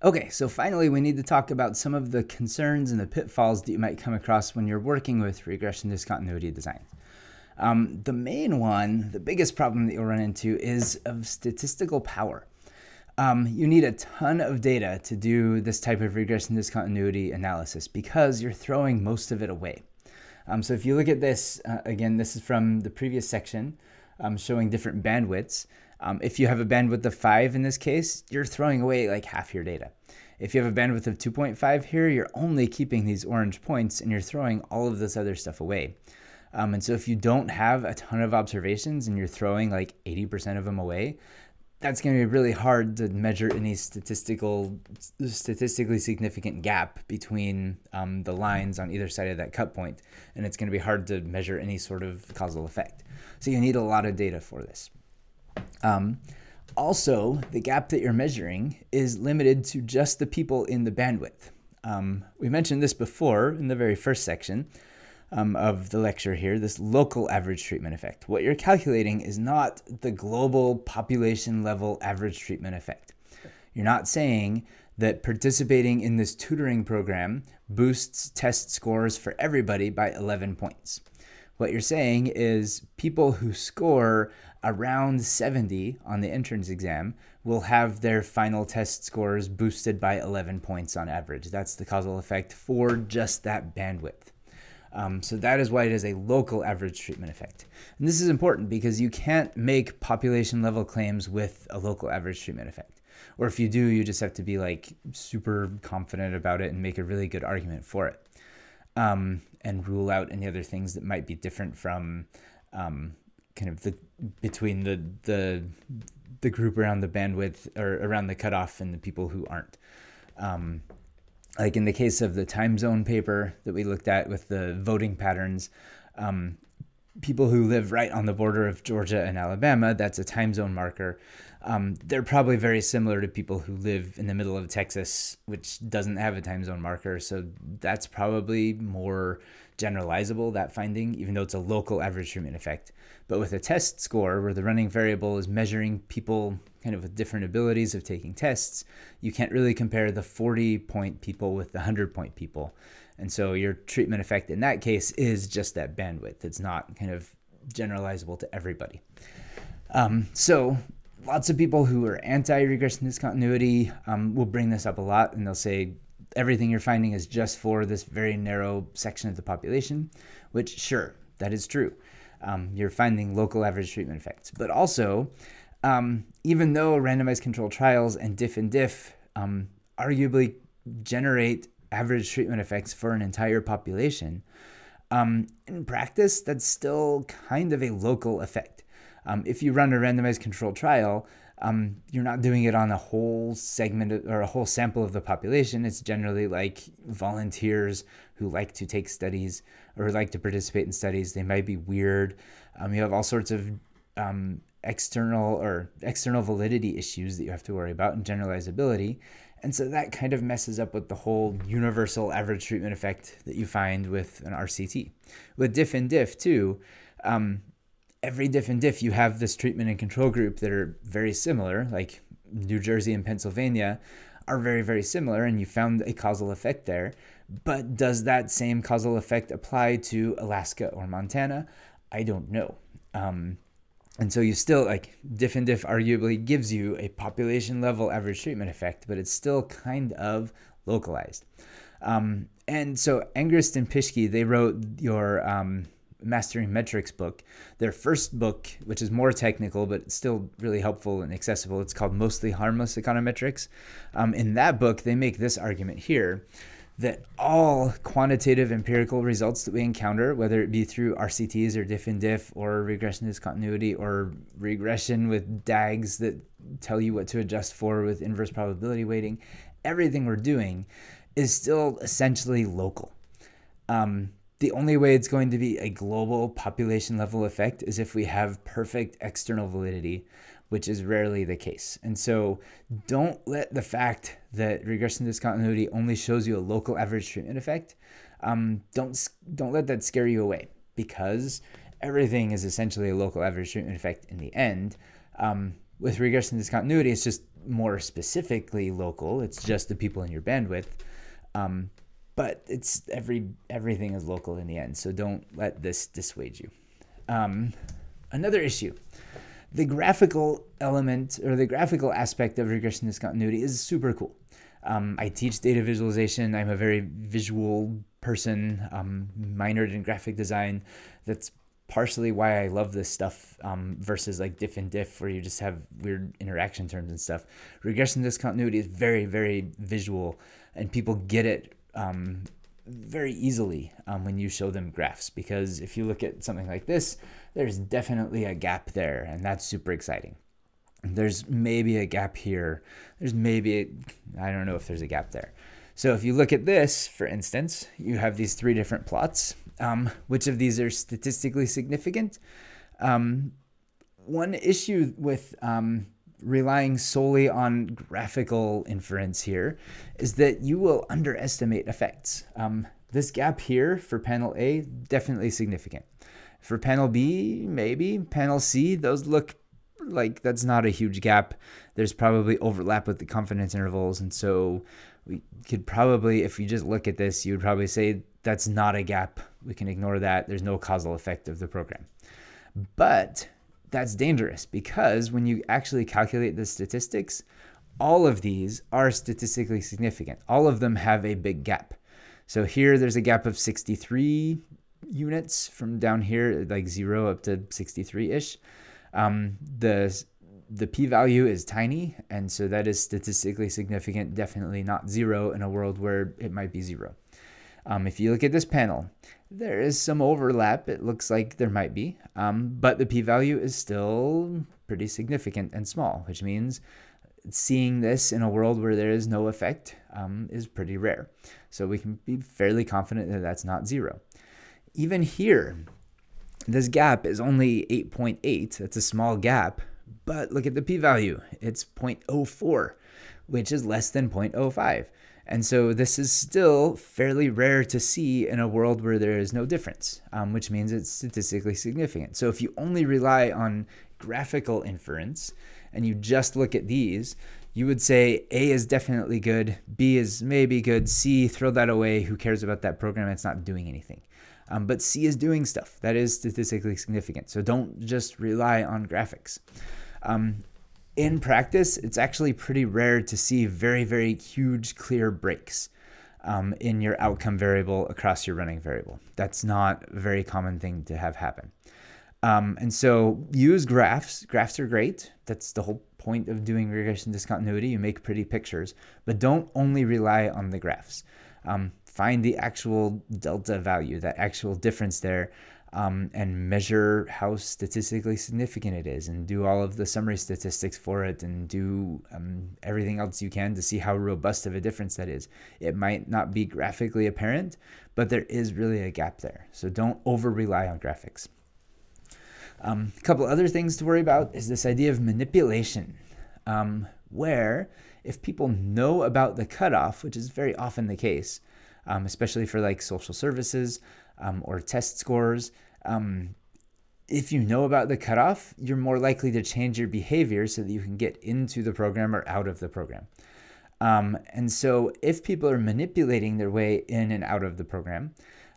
Okay, so finally, we need to talk about some of the concerns and the pitfalls that you might come across when you're working with regression discontinuity designs. Um, the main one, the biggest problem that you'll run into is of statistical power. Um, you need a ton of data to do this type of regression discontinuity analysis because you're throwing most of it away. Um, so if you look at this, uh, again, this is from the previous section um, showing different bandwidths. Um, if you have a bandwidth of 5 in this case, you're throwing away like half your data. If you have a bandwidth of 2.5 here, you're only keeping these orange points and you're throwing all of this other stuff away. Um, and so if you don't have a ton of observations and you're throwing like 80% of them away, that's going to be really hard to measure any statistical, statistically significant gap between um, the lines on either side of that cut point, and it's going to be hard to measure any sort of causal effect. So you need a lot of data for this. Um, also, the gap that you're measuring is limited to just the people in the bandwidth. Um, we mentioned this before in the very first section um, of the lecture here, this local average treatment effect. What you're calculating is not the global population level average treatment effect. You're not saying that participating in this tutoring program boosts test scores for everybody by 11 points. What you're saying is people who score around 70 on the entrance exam will have their final test scores boosted by 11 points on average. That's the causal effect for just that bandwidth. Um, so that is why it is a local average treatment effect. And this is important because you can't make population level claims with a local average treatment effect. Or if you do, you just have to be like super confident about it and make a really good argument for it. Um, and rule out any other things that might be different from um, kind of the between the the the group around the bandwidth or around the cutoff and the people who aren't. Um, like in the case of the time zone paper that we looked at with the voting patterns, um, people who live right on the border of Georgia and Alabama, that's a time zone marker. Um, they're probably very similar to people who live in the middle of Texas, which doesn't have a time zone marker. So that's probably more generalizable, that finding, even though it's a local average treatment effect. But with a test score, where the running variable is measuring people kind of with different abilities of taking tests, you can't really compare the 40 point people with the 100 point people. And so your treatment effect in that case is just that bandwidth. It's not kind of generalizable to everybody. Um, so lots of people who are anti-regression discontinuity um, will bring this up a lot and they'll say everything you're finding is just for this very narrow section of the population, which sure, that is true. Um, you're finding local average treatment effects. But also, um, even though randomized controlled trials and diff and diff um, arguably generate average treatment effects for an entire population, um, in practice, that's still kind of a local effect. Um, if you run a randomized controlled trial, um, you're not doing it on a whole segment or a whole sample of the population. It's generally like volunteers who like to take studies or like to participate in studies. They might be weird. Um, you have all sorts of um, external or external validity issues that you have to worry about and generalizability. And so that kind of messes up with the whole universal average treatment effect that you find with an RCT. With diff and diff, too, um, every diff and diff, you have this treatment and control group that are very similar, like New Jersey and Pennsylvania are very, very similar, and you found a causal effect there. But does that same causal effect apply to Alaska or Montana? I don't know. Um, and so you still like diff and diff arguably gives you a population level average treatment effect, but it's still kind of localized. Um, and so Angrist and Pischke, they wrote your um, Mastering Metrics book. Their first book, which is more technical but still really helpful and accessible, it's called Mostly Harmless Econometrics. Um, in that book, they make this argument here that all quantitative empirical results that we encounter, whether it be through RCTs or diff and diff or regression discontinuity or regression with DAGs that tell you what to adjust for with inverse probability weighting, everything we're doing is still essentially local. Um, the only way it's going to be a global population level effect is if we have perfect external validity, which is rarely the case. And so don't let the fact that regression discontinuity only shows you a local average treatment effect, um, don't, don't let that scare you away because everything is essentially a local average treatment effect in the end. Um, With regression discontinuity, it's just more specifically local. It's just the people in your bandwidth. Um, but it's every everything is local in the end. So don't let this dissuade you. Um, another issue the graphical element or the graphical aspect of regression discontinuity is super cool. Um, I teach data visualization. I'm a very visual person, um, minored in graphic design. That's partially why I love this stuff um, versus like diff and diff, where you just have weird interaction terms and stuff. Regression discontinuity is very, very visual, and people get it um, very easily um, when you show them graphs. Because if you look at something like this, there's definitely a gap there, and that's super exciting. There's maybe a gap here. There's maybe, I don't know if there's a gap there. So if you look at this, for instance, you have these three different plots. Um, which of these are statistically significant? Um, one issue with um, relying solely on graphical inference here is that you will underestimate effects. Um, this gap here for panel A, definitely significant. For panel B, maybe. Panel C, those look like that's not a huge gap. There's probably overlap with the confidence intervals. And so we could probably, if you just look at this, you would probably say that's not a gap. We can ignore that. There's no causal effect of the program. But that's dangerous because when you actually calculate the statistics, all of these are statistically significant. All of them have a big gap. So here there's a gap of 63 units from down here, like zero up to 63 ish. Um, the the p-value is tiny, and so that is statistically significant. Definitely not zero in a world where it might be zero. Um, if you look at this panel, there is some overlap. It looks like there might be, um, but the p-value is still pretty significant and small, which means seeing this in a world where there is no effect um, is pretty rare. So we can be fairly confident that that's not zero. Even here, this gap is only 8.8. That's a small gap, but look at the p-value. It's 0.04, which is less than 0.05. And so this is still fairly rare to see in a world where there is no difference, um, which means it's statistically significant. So if you only rely on graphical inference and you just look at these, you would say A is definitely good, B is maybe good, C, throw that away. Who cares about that program? It's not doing anything. Um, but C is doing stuff that is statistically significant. So don't just rely on graphics. Um, in practice, it's actually pretty rare to see very, very huge, clear breaks um, in your outcome variable across your running variable. That's not a very common thing to have happen. Um, and so use graphs. Graphs are great. That's the whole point of doing regression discontinuity. You make pretty pictures, but don't only rely on the graphs. Um, find the actual delta value, that actual difference there, um, and measure how statistically significant it is, and do all of the summary statistics for it, and do um, everything else you can to see how robust of a difference that is. It might not be graphically apparent, but there is really a gap there. So don't over rely on graphics. Um, a couple other things to worry about is this idea of manipulation, um, where if people know about the cutoff, which is very often the case, um, especially for like social services um, or test scores. Um, if you know about the cutoff, you're more likely to change your behavior so that you can get into the program or out of the program. Um, and so, if people are manipulating their way in and out of the program,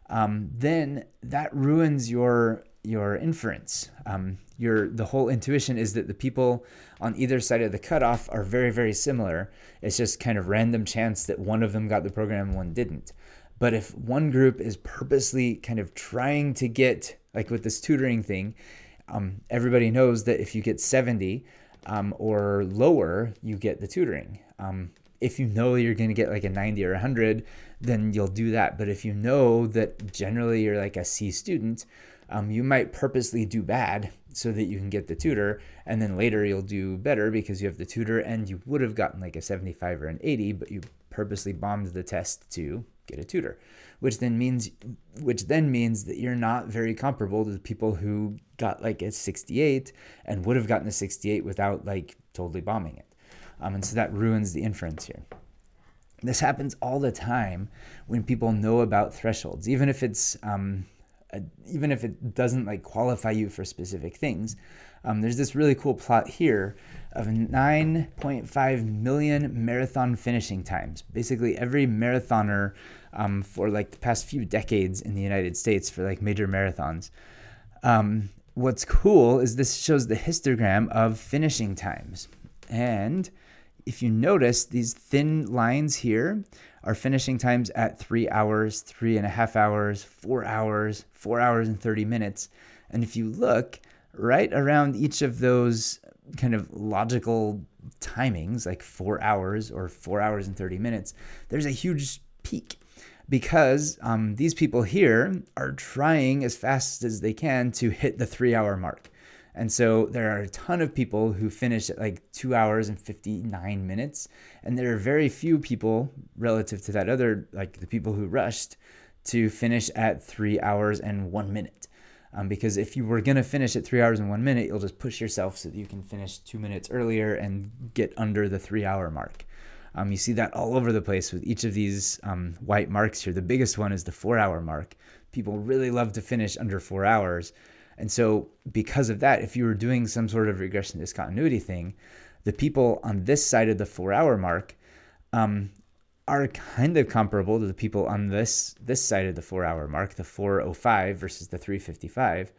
um, then that ruins your your inference. Um, your the whole intuition is that the people on either side of the cutoff are very very similar. It's just kind of random chance that one of them got the program and one didn't. But if one group is purposely kind of trying to get, like with this tutoring thing, um, everybody knows that if you get 70 um, or lower, you get the tutoring. Um, if you know you're going to get like a 90 or 100, then you'll do that. But if you know that generally you're like a C student, um, you might purposely do bad so that you can get the tutor, and then later you'll do better because you have the tutor and you would have gotten like a 75 or an 80, but you purposely bombed the test to get a tutor, which then means which then means that you're not very comparable to the people who got like a 68 and would have gotten a 68 without like totally bombing it. Um, and so that ruins the inference here. This happens all the time when people know about thresholds, even if it's um, even if it doesn't like qualify you for specific things. Um, there's this really cool plot here of 9.5 million marathon finishing times. Basically, every marathoner um, for like the past few decades in the United States for like major marathons. Um, what's cool is this shows the histogram of finishing times. And if you notice, these thin lines here are finishing times at three hours, three and a half hours, four hours, four hours and 30 minutes. And if you look right around each of those kind of logical timings, like four hours or four hours and 30 minutes, there's a huge peak because um, these people here are trying as fast as they can to hit the three hour mark. And so there are a ton of people who finish at like two hours and 59 minutes. And there are very few people relative to that other, like the people who rushed, to finish at three hours and one minute. Um, because if you were going to finish at three hours and one minute, you'll just push yourself so that you can finish two minutes earlier and get under the three hour mark. Um, you see that all over the place with each of these um, white marks here. The biggest one is the four hour mark. People really love to finish under four hours. And so, because of that, if you were doing some sort of regression discontinuity thing, the people on this side of the four hour mark um, are kind of comparable to the people on this this side of the four hour mark, the 405 versus the 355.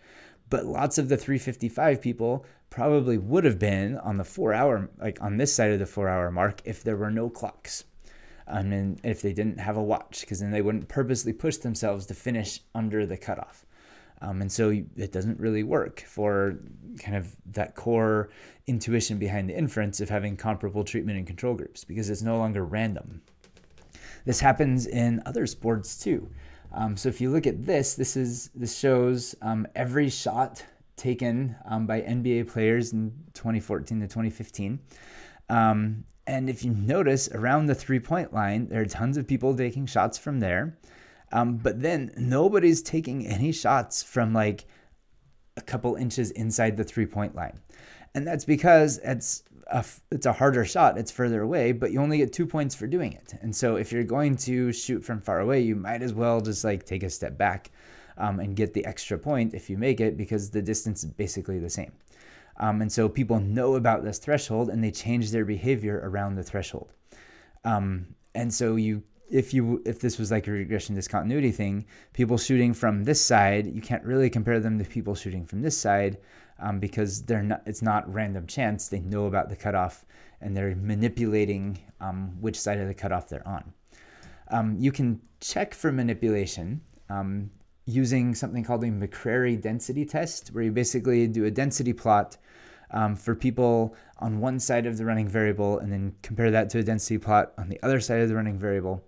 But lots of the 355 people probably would have been on the four hour, like on this side of the four hour mark, if there were no clocks. Um, and if they didn't have a watch, because then they wouldn't purposely push themselves to finish under the cutoff. Um, and so it doesn't really work for kind of that core intuition behind the inference of having comparable treatment and control groups because it's no longer random. This happens in other sports too. Um, so if you look at this, this is this shows um, every shot taken um, by NBA players in 2014 to 2015. Um, and if you notice around the three point line, there are tons of people taking shots from there. Um, but then nobody's taking any shots from like a couple inches inside the three point line. And that's because it's a, it's a harder shot, it's further away, but you only get two points for doing it. And so if you're going to shoot from far away, you might as well just like take a step back um, and get the extra point if you make it because the distance is basically the same. Um, and so people know about this threshold and they change their behavior around the threshold. Um, and so you if you if this was like a regression discontinuity thing, people shooting from this side, you can't really compare them to people shooting from this side um, because they're not. It's not random chance. They know about the cutoff and they're manipulating um, which side of the cutoff they're on. Um, you can check for manipulation um, using something called a McCrary density test, where you basically do a density plot um, for people on one side of the running variable and then compare that to a density plot on the other side of the running variable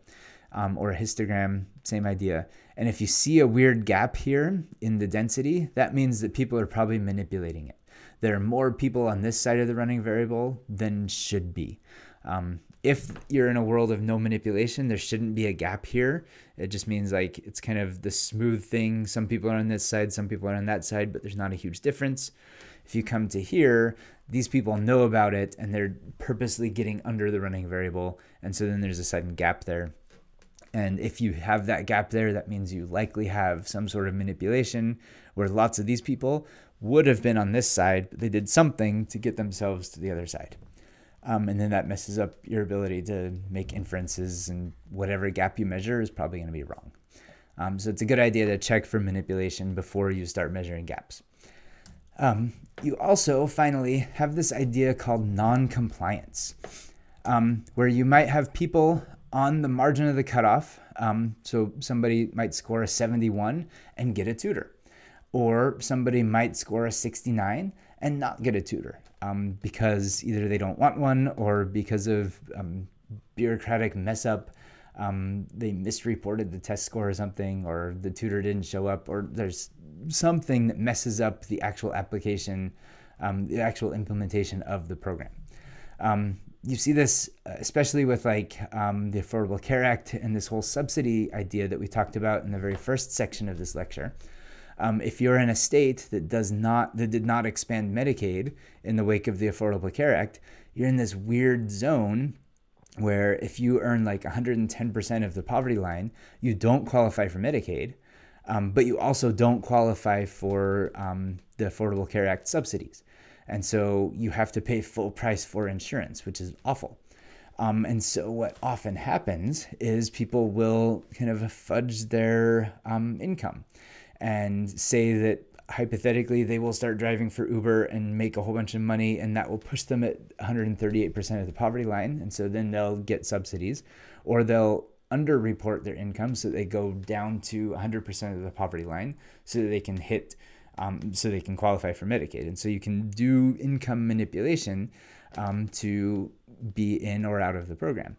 um, or a histogram, same idea. And if you see a weird gap here in the density, that means that people are probably manipulating it. There are more people on this side of the running variable than should be. Um, if you're in a world of no manipulation, there shouldn't be a gap here. It just means like it's kind of the smooth thing. Some people are on this side, some people are on that side, but there's not a huge difference. If you come to here, these people know about it and they're purposely getting under the running variable. And so then there's a sudden gap there. And if you have that gap there, that means you likely have some sort of manipulation where lots of these people would have been on this side, but they did something to get themselves to the other side. Um, and then that messes up your ability to make inferences, and whatever gap you measure is probably going to be wrong. Um, so it's a good idea to check for manipulation before you start measuring gaps. Um, you also finally have this idea called non compliance, um, where you might have people on the margin of the cutoff. Um, so somebody might score a 71 and get a tutor, or somebody might score a 69 and not get a tutor um, because either they don't want one or because of um, bureaucratic mess up. Um, they misreported the test score or something, or the tutor didn't show up, or there's something that messes up the actual application, um, the actual implementation of the program. Um, you see this uh, especially with like um, the Affordable Care Act and this whole subsidy idea that we talked about in the very first section of this lecture. Um, if you're in a state that does not that did not expand Medicaid in the wake of the Affordable Care Act, you're in this weird zone where if you earn like 110% of the poverty line, you don't qualify for Medicaid. um, but you also don't qualify for um, the Affordable Care Act subsidies. And so you have to pay full price for insurance, which is awful. Um, and so what often happens is people will kind of fudge their um, income and say that hypothetically they will start driving for Uber and make a whole bunch of money and that will push them at 138% of the poverty line and so then they'll get subsidies or they'll underreport their income so they go down to 100% of the poverty line so that they can hit um, so they can qualify for Medicaid. And so you can do income manipulation um, to be in or out of the program.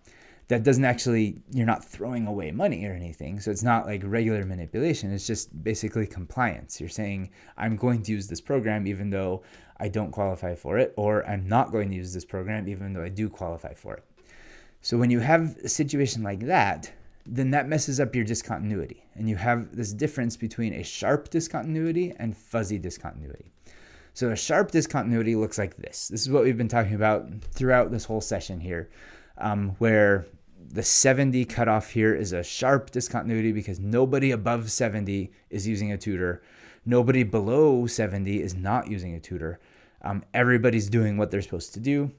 That doesn't actually, you're not throwing away money or anything. So it's not like regular manipulation. It's just basically compliance. You're saying, I'm going to use this program even though I don't qualify for it, or I'm not going to use this program even though I do qualify for it. So when you have a situation like that, then that messes up your discontinuity. And you have this difference between a sharp discontinuity and fuzzy discontinuity. So a sharp discontinuity looks like this. This is what we've been talking about throughout this whole session here, um, where the 70 cutoff here is a sharp discontinuity because nobody above 70 is using a tutor. Nobody below 70 is not using a tutor. Um, everybody's doing what they're supposed to do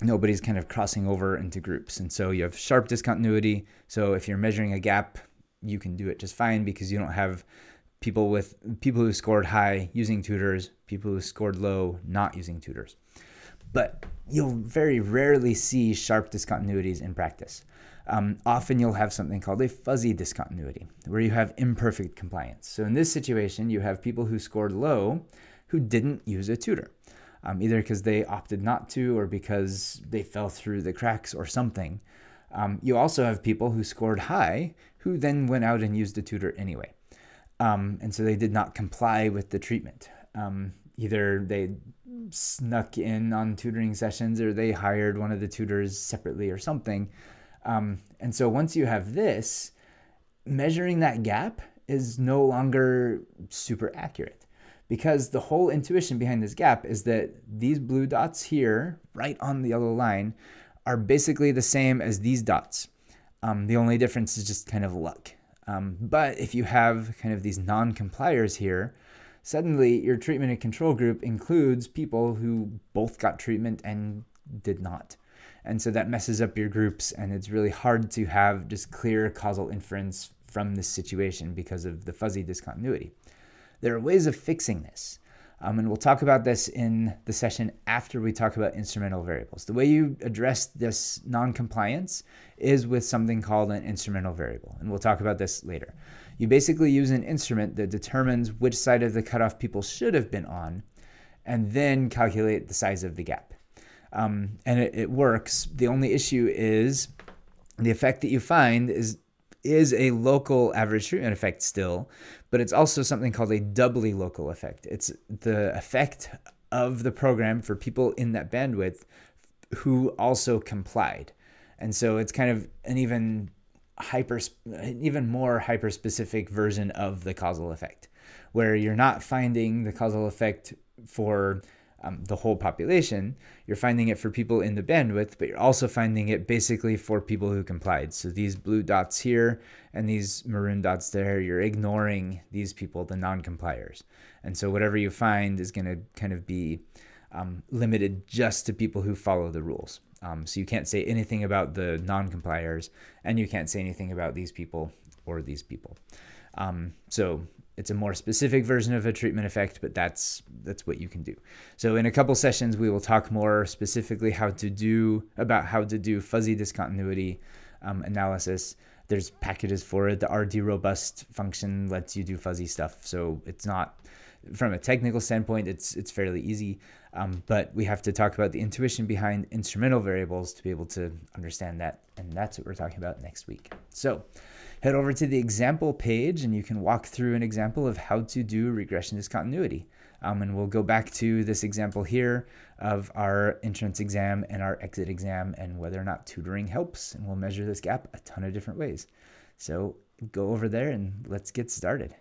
nobody's kind of crossing over into groups. And so you have sharp discontinuity. So if you're measuring a gap, you can do it just fine because you don't have people with people who scored high using tutors, people who scored low not using tutors. But you'll very rarely see sharp discontinuities in practice. Um, often you'll have something called a fuzzy discontinuity, where you have imperfect compliance. So in this situation, you have people who scored low who didn't use a tutor um, either because they opted not to or because they fell through the cracks or something. Um, you also have people who scored high who then went out and used a tutor anyway. Um, and so they did not comply with the treatment. Um, either they snuck in on tutoring sessions or they hired one of the tutors separately or something. Um, and so once you have this, measuring that gap is no longer super accurate because the whole intuition behind this gap is that these blue dots here, right on the yellow line, are basically the same as these dots. Um, the only difference is just kind of luck. Um, but if you have kind of these non-compliers here, suddenly your treatment and control group includes people who both got treatment and did not. And so that messes up your groups, and it's really hard to have just clear causal inference from this situation because of the fuzzy discontinuity. There are ways of fixing this. Um, and we'll talk about this in the session after we talk about instrumental variables. The way you address this non-compliance is with something called an instrumental variable, and we'll talk about this later. You basically use an instrument that determines which side of the cutoff people should have been on, and then calculate the size of the gap. Um, and it, it works. The only issue is the effect that you find is is a local average treatment effect still, but it's also something called a doubly local effect. It's the effect of the program for people in that bandwidth who also complied. And so it's kind of an even hyper even more hyper specific version of the causal effect where you're not finding the causal effect for um, the whole population. You're finding it for people in the bandwidth, but you're also finding it basically for people who complied. So these blue dots here and these maroon dots there, you're ignoring these people, the non-compliers. And so whatever you find is going to kind of be um, limited just to people who follow the rules. Um, so you can't say anything about the non-compliers, and you can't say anything about these people or these people. Um, so it's a more specific version of a treatment effect, but that's that's what you can do. So in a couple sessions, we will talk more specifically how to do about how to do fuzzy discontinuity um, analysis. There's packages for it. The RD robust function lets you do fuzzy stuff, so it's not from a technical standpoint, it's it's fairly easy. Um, but we have to talk about the intuition behind instrumental variables to be able to understand that, and that's what we're talking about next week. So head over to the example page and you can walk through an example of how to do regression discontinuity. Um, and we'll go back to this example here of our entrance exam and our exit exam and whether or not tutoring helps. And we'll measure this gap a ton of different ways. So go over there and let's get started.